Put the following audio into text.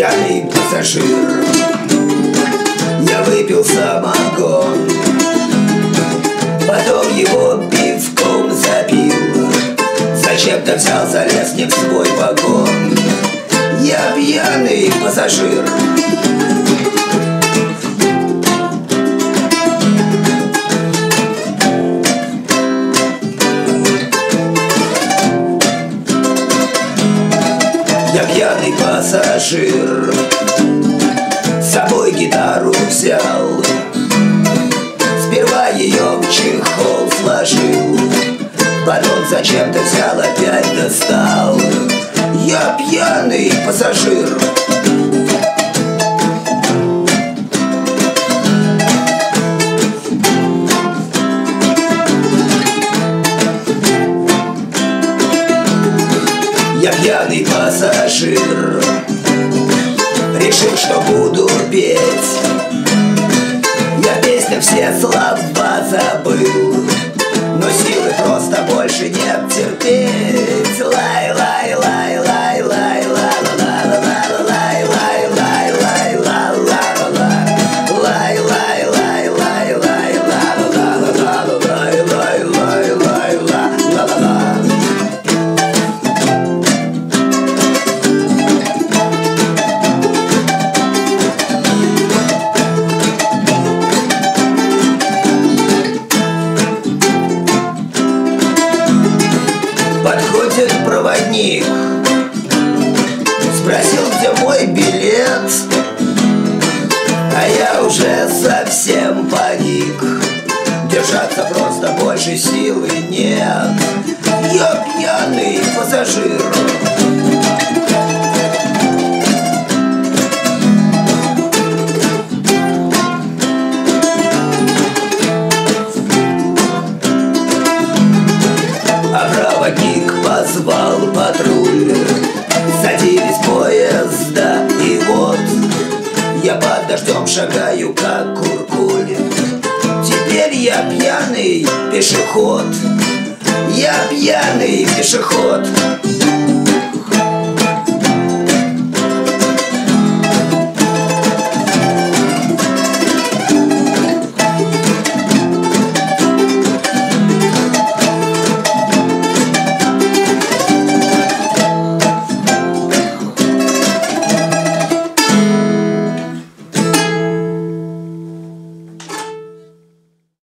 пассажир. Я выпил самогон Потом его пивком запил. Зачем-то взял, залез не в свой вагон Я пьяный пассажир Я пьяный пассажир. С собой гитару взял. Сперва ее в чехол сложил. Потом зачем-то взял, опять достал. Я пьяный пассажир Я пьяный пассажир. Решил, что буду петь Подходит проводник. Спросил, где мой билет. А я уже совсем паник. Держаться просто больше силы нет. Я пьяный пассажир шагаю, как куркуль Теперь я пьяный пешеход. Я пьяный пешеход